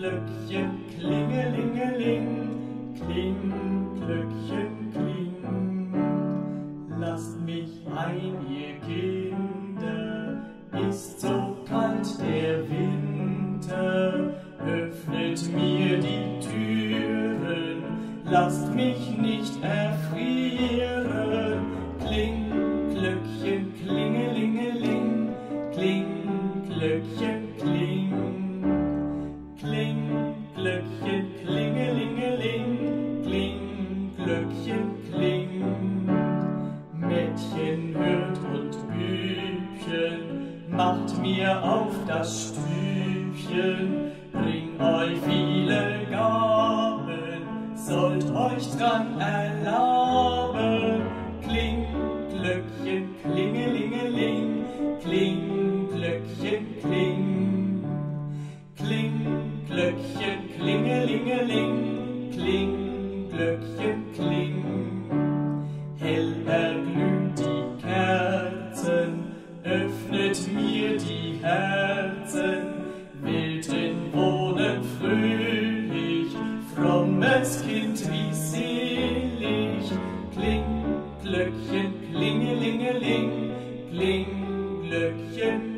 Glöckchen, klingelingeling, kling, Glöckchen, kling. Lasst mich ein, ihr Kinder, ist so kalt der Winter, öffnet mir die Türen, lasst mich nicht erfrieren. Kling, Glöckchen, klingelingeling, kling, Glöckchen, macht mir auf das Stübchen, bring euch viele Gaben, sollt euch dran erlaben. Kling, Glöckchen, klingelingeling, kling, Glöckchen, kling. Kling, Glöckchen, klingelingeling, kling, Glöckchen, kling. Hell erglüht die Kerzen, öffnet mir die Herzen, will drin wohnen fröhlich, frommes Kind wie selig. Kling, Glöckchen, klingelingeling, kling, Glöckchen, kling.